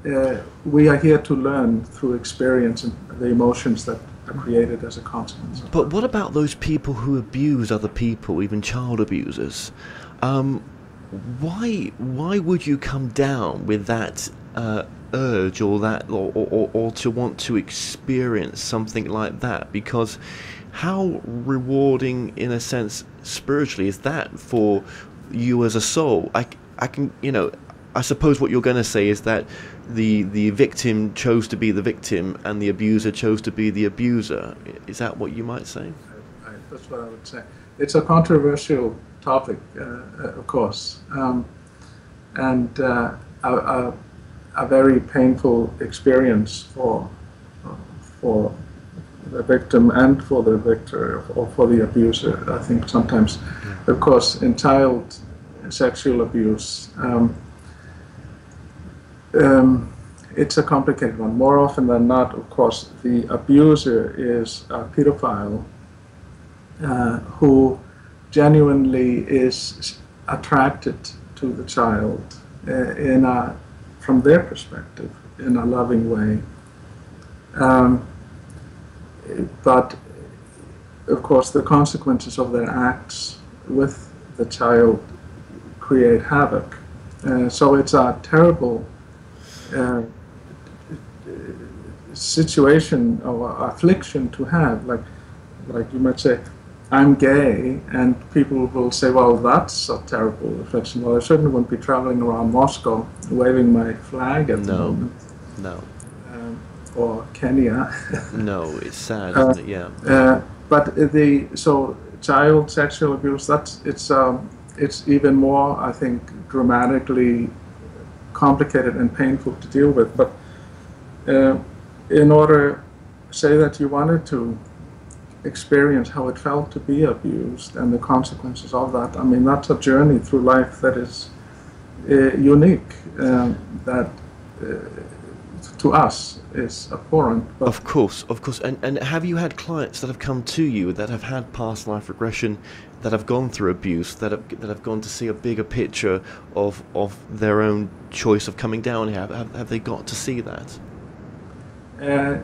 Uh, we are here to learn through experience and the emotions that are created as a consequence. but what about those people who abuse other people even child abusers um, why why would you come down with that uh, urge or that or, or, or- to want to experience something like that because how rewarding in a sense spiritually is that for you as a soul I, I can you know I suppose what you're going to say is that the the victim chose to be the victim and the abuser chose to be the abuser is that what you might say I, that's what I would say. It's a controversial topic, uh, uh, of course, um, and uh, a, a, a very painful experience for for the victim and for the victor or for the abuser. I think sometimes, of course, in child sexual abuse. Um, um, it's a complicated one. More often than not, of course, the abuser is a pedophile uh, who genuinely is attracted to the child uh, in a, from their perspective, in a loving way. Um, but of course, the consequences of their acts with the child create havoc. Uh, so it's a terrible uh, situation or affliction to have. Like, like you might say, I'm gay, and people will say, well, that's a terrible affliction. Well, I certainly wouldn't be traveling around Moscow waving my flag at the No. moment, no um, or Kenya. [laughs] no it's sad Uh, isn't it yeah Uh, but the so child sexual abuse that's it's um, it's even more I think dramatically complicated and painful to deal with. But uh, in order, say that you wanted to experience how it felt to be abused and the consequences of that. I mean that's a journey through life that is uh, unique. Um, that uh, to us is abhorrent, Of course, of course. And and have you had clients that have come to you that have had past life regression, that have gone through abuse, that have that have gone to see a bigger picture of of their own choice of coming down here? Have, have, they got to see that? Uh,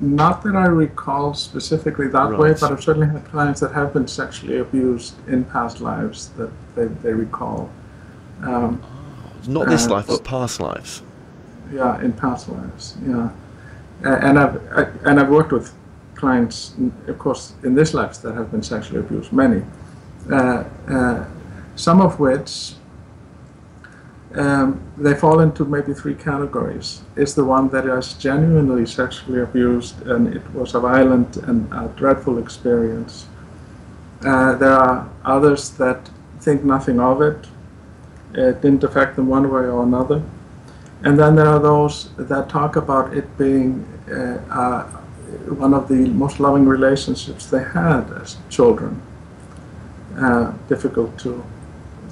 not that I recall specifically that way, but I've certainly had clients that have been sexually abused in past lives that they, they recall. Um, Not this Uh, life, but past lives. yeah, in past lives. Yeah, and I've I, and I've worked with clients, of course, in this life that have been sexually abused. Many, some of which um, they fall into maybe three categories. Is the one that is genuinely sexually abused and it was a violent and a dreadful experience. Uh, there are others that think nothing of it. It didn't affect them one way or another. And then there are those that talk about it being uh, uh, one of the most loving relationships they had as children. Uh, difficult to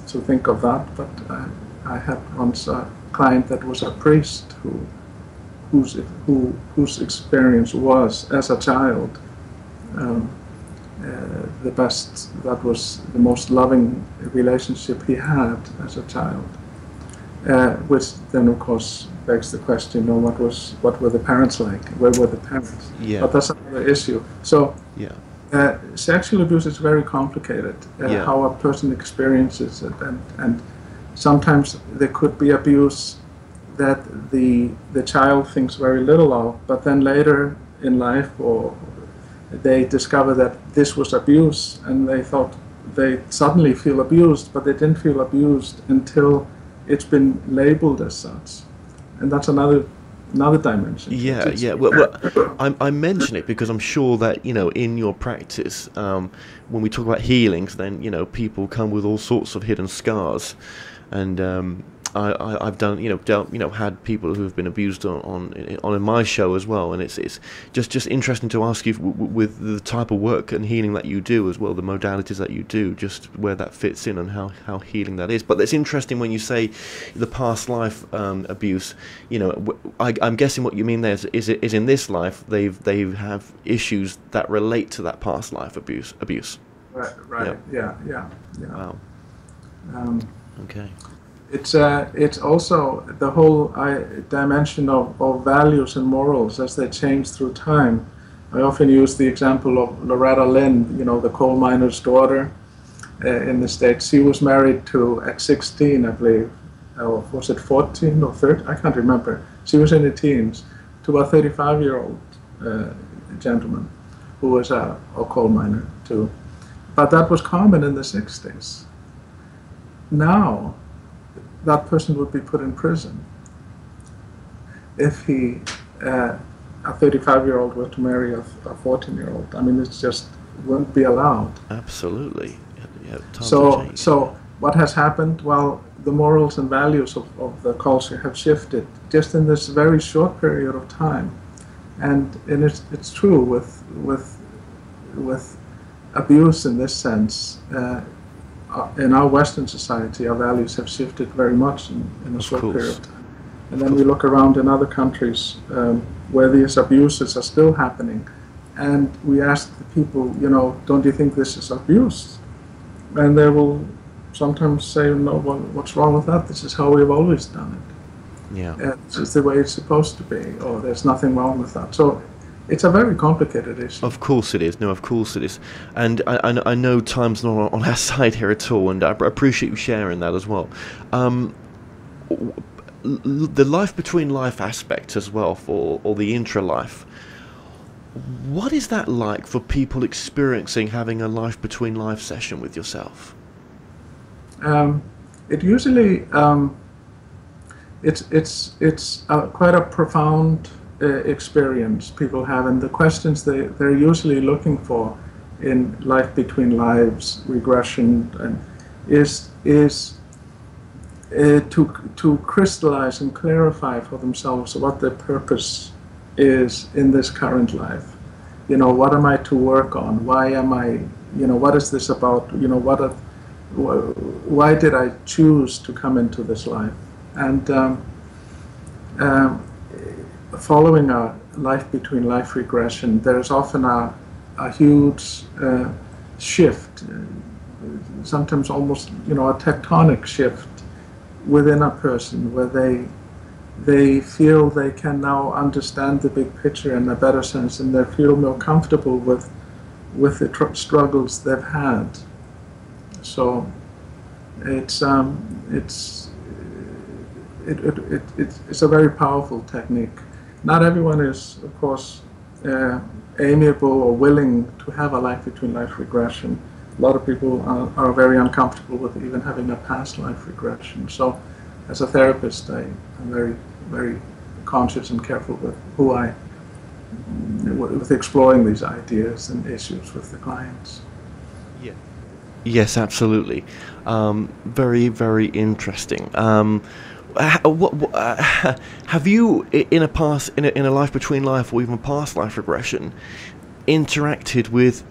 to think of that, but uh, I had once a client that was a priest who, whose, who, whose experience was as a child um, uh, the best, that was the most loving relationship he had as a child. Uh, which then, of course, begs the question: you know, what was, what were the parents like? Where were the parents? Yeah. But that's another issue. So, Yeah. Uh, sexual abuse is very complicated. Uh, Yeah. How a person experiences it, and and sometimes there could be abuse that the the child thinks very little of, but then later in life, or they discover that this was abuse, and they thought they suddenly feel abused, but they didn't feel abused until it's been labeled as such, and that's another another dimension. Yeah, It's- yeah. Well, well I, I mention it because I'm sure that you know in your practice, um, when we talk about healings, then you know people come with all sorts of hidden scars, and um, I, I, I've done you know dealt, you know had people who have been abused on on, on in my show as well, and it's it's just just interesting to ask you w- with the type of work and healing that you do as well, the modalities that you do, just where that fits in and how, how healing that is. But it's interesting when you say the past life um, abuse. You know, I, am guessing what you mean there is, is it is in this life they've they have issues that relate to that past life abuse abuse. Right, right. Yeah, yeah, yeah. Wow. Um, Okay. It's uh, it's also the whole I, dimension of, of values and morals as they change through time. I often use the example of Loretta Lynn, you know, the coal miner's daughter uh, in the States. She was married to, at 16, I believe, or was it 14 or 13? I can't remember. She was in her teens to a 35 year old uh, gentleman who was a, a coal miner too. But that was common in the 60s. Now, that person would be put in prison if he, uh, a 35 year old, were to marry a 14 year old. I mean, it just wouldn't be allowed. Absolutely. Yeah, So, so what has happened? Well, the morals and values of, of the culture have shifted just in this very short period of time, and and it's it's true with with with abuse in this sense. Uh, uh, in our Western society, our values have shifted very much in, in a Of short course. period of time. And then we look around in other countries um, where these abuses are still happening, and we ask the people, you know, don't you think this is abuse? And they will sometimes say, no, what, what's wrong with that? This is how we've always done it. yeah. This is the way it's supposed to be, or there's nothing wrong with that. So it's a very complicated issue. Of course it is. No, of course it is. And I, I, I know time's not on our [laughs] side here at all, and I appreciate you sharing that as well. Um, the life between life aspect as well, for or the intra life. What is that like for people experiencing having a life between life session with yourself? Um, it usually um, it's it's it's uh, quite a profound uh, experience people have, and the questions they they're usually looking for in life between lives regression and is is uh, to to crystallize and clarify for themselves what their purpose is in this current life. You know, what am I to work on? Why am I? You know, what is this about? You know, what are wh- why did I choose to come into this life? And um, um, following a life between life regression, there's often a, a huge uh, shift, sometimes almost you know a tectonic shift within a person where they they feel they can now understand the big picture in a better sense and they feel more comfortable with with the tr- struggles they've had. So it's um, it's it, it, it, it's a very powerful technique. Not everyone is, of course, uh, amiable or willing to have a life between life regression. A lot of people are, are very uncomfortable with even having a past life regression. So as a therapist, I, am very, very conscious and careful with who I, with exploring these ideas and issues with the clients. Yeah. Yes, absolutely. Um, very, very interesting. Um, what, what, uh, [laughs] have you, in a past, in a, in a life between life, or even past life regression, interacted with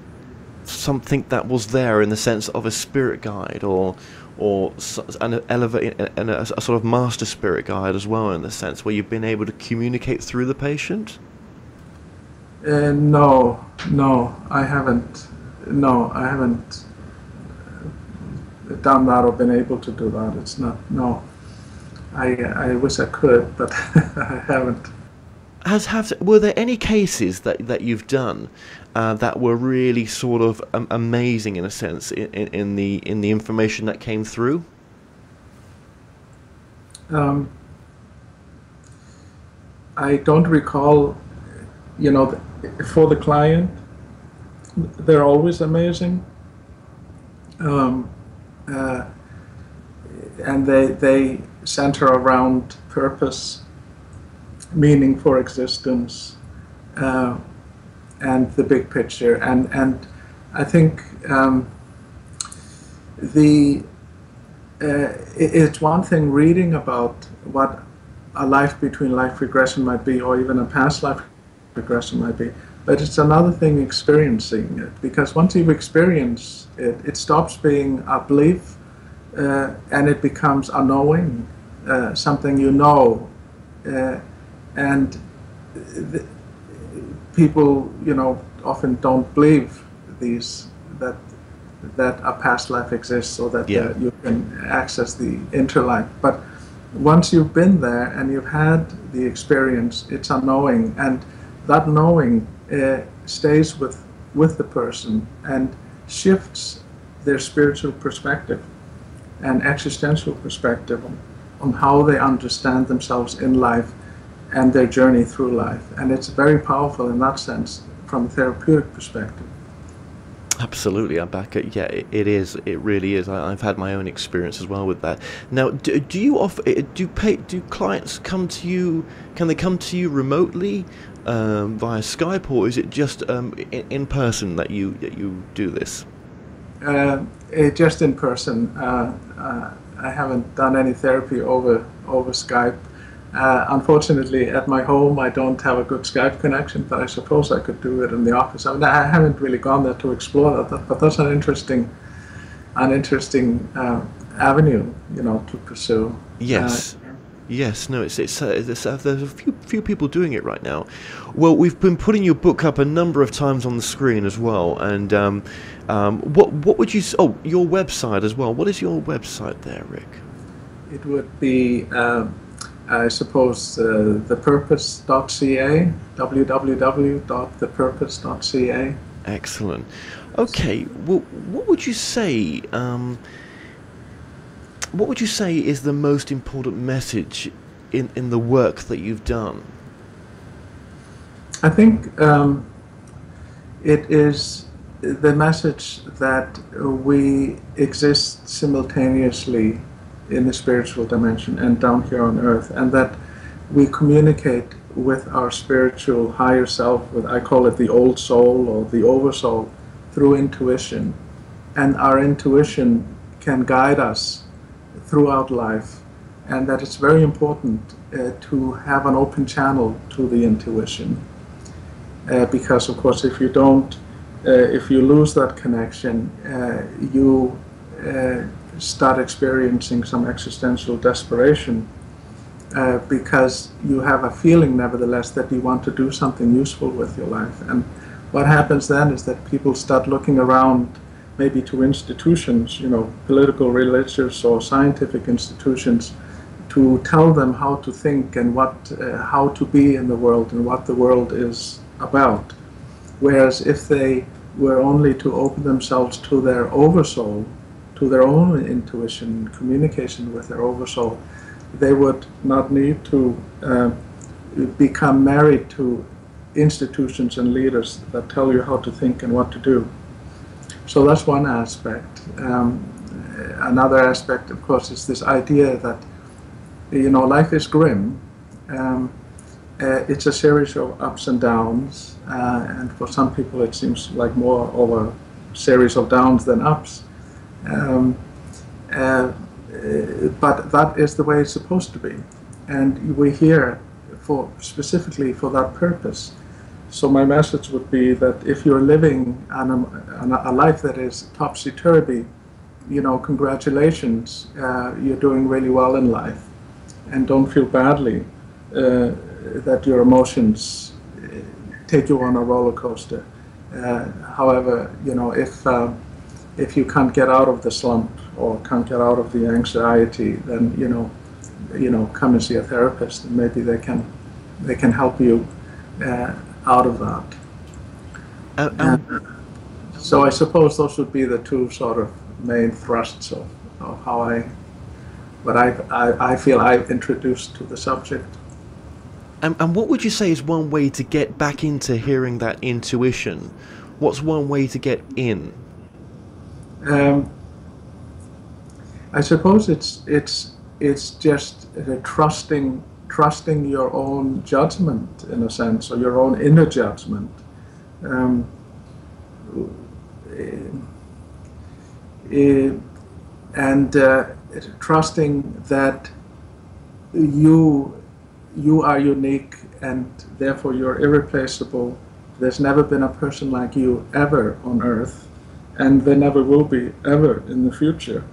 something that was there in the sense of a spirit guide, or or an elevate and a, a sort of master spirit guide as well, in the sense where you've been able to communicate through the patient? Uh, no, no, I haven't. No, I haven't done that or been able to do that. It's not. No. I, I wish I could, but [laughs] I haven't. Has have were there any cases that, that you've done uh, that were really sort of um, amazing in a sense in, in, in, the in the information that came through? Um, I don't recall. You know, for the client, they're always amazing. Um, uh, and they they center around purpose, meaning for existence, uh, and the big picture. And and I think um, the uh, it's one thing reading about what a life between life regression might be, or even a past life regression might be. But it's another thing experiencing it, because once you experience it, it stops being a belief uh, and it becomes a knowing, uh, something you know, uh, and the, people, you know, often don't believe these that that a past life exists or that yeah. you can access the interlife. But once you've been there and you've had the experience, it's a knowing, and that knowing uh, stays with with the person and shifts their spiritual perspective and existential perspective on, on how they understand themselves in life and their journey through life. And it's very powerful in that sense from a therapeutic perspective. Absolutely, I'm back at yeah. It, it is. It really is. I, have had my own experience as well with that. Now, do, do you offer? Eh, do pay? Do clients come to you? Can they come to you remotely um, via Skype, or is it just um, in, in, person that you that you do this? Uh, uh, just in person. Uh, uh, I haven't done any therapy over over Skype. Uh, unfortunately, at my home, I don't have a good Skype connection, but I suppose I could do it in the office. I, mean, I haven't really gone there to explore that, but that's an interesting, an interesting uh, avenue, you know, to pursue. Yes. Yes, no, it's it's, uh, it's uh, there's a few few people doing it right now. Well, we've been putting your book up a number of times on the screen as well, and um, um, what what would you? Oh, your website as well. What is your website there, Rick? It would be, um, I suppose, uh, thepurpose.ca. www.thepurpose.ca. Excellent. Okay. Well, what would you say? Um, what would you say is the most important message in, in the work that you've done? I think um, it is the message that we exist simultaneously in the spiritual dimension and down here on earth, and that we communicate with our spiritual higher self, with I call it the old soul or the oversoul, through intuition. And our intuition can guide us throughout life, and that it's very important uh, to have an open channel to the intuition. Uh, because, of course, if you don't if you lose that connection, uh, you uh, start experiencing some existential desperation uh, because you have a feeling, nevertheless, that you want to do something useful with your life. And what happens then is that people start looking around, maybe to institutions, you know, political, religious, or scientific institutions, to tell them how to think and what, uh, how to be in the world and what the world is about. Whereas if they were only to open themselves to their oversoul, to their own intuition, communication with their oversoul, they would not need to uh, become married to institutions and leaders that tell you how to think and what to do. So that's one aspect. Um, another aspect, of course, is this idea that you know, life is grim. Um, uh, it's a series of ups and downs, uh, and for some people it seems like more of a series of downs than ups. Um, uh, but that is the way it's supposed to be, and we're here for specifically for that purpose. So my message would be that if you're living a, a life that is topsy-turvy, you know, congratulations, uh, you're doing really well in life, and don't feel badly uh, that your emotions uh, take you on a roller coaster. Uh, however, you know, if uh, if you can't get out of the slump or can't get out of the anxiety, then you know, you know, come and see a therapist, and maybe they can they can help you uh, out of that. Uh, um, so I suppose those would be the two sort of main thrusts of, of how I, what I, I, I feel I've introduced to the subject. And, and what would you say is one way to get back into hearing that intuition? What's one way to get in? Um, I suppose it's it's it's just trusting trusting your own judgment in a sense, or your own inner judgment. Um, uh, and uh, trusting that you you are unique and therefore you're irreplaceable. There's never been a person like you ever on earth, and there never will be ever in the future.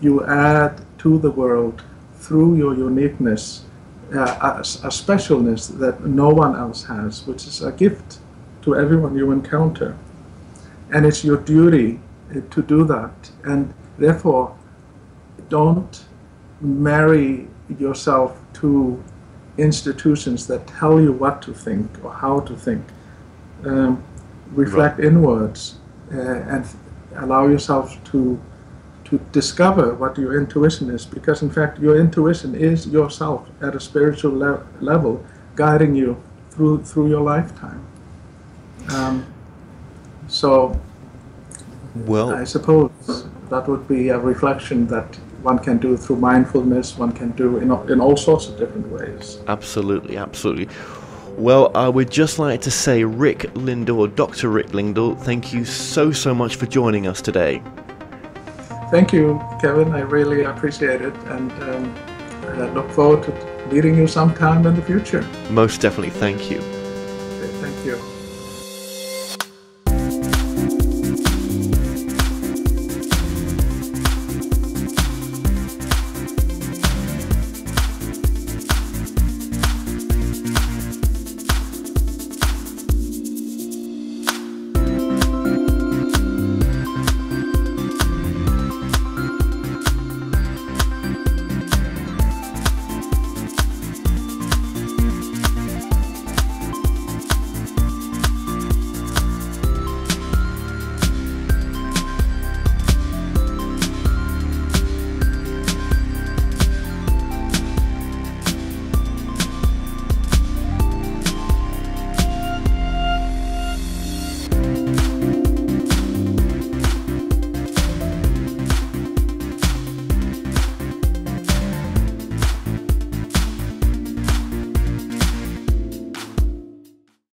You add to the world through your uniqueness uh, a, a specialness that no one else has, which is a gift to everyone you encounter. And it's your duty uh, to do that. And therefore, don't marry yourself to institutions that tell you what to think or how to think. Um, reflect right. inwards uh, and allow yourself to to discover what your intuition is because in fact your intuition is yourself at a spiritual le- level guiding you through through your lifetime um, so well i suppose that would be a reflection that one can do through mindfulness one can do in, in all sorts of different ways absolutely absolutely well, I would just like to say, Rick Lindal, Dr. Rick Lindal, thank you so, so much for joining us today. Thank you, Kevin. I really appreciate it, and um, I look forward to meeting you sometime in the future. Most definitely. Thank you. Okay, thank you.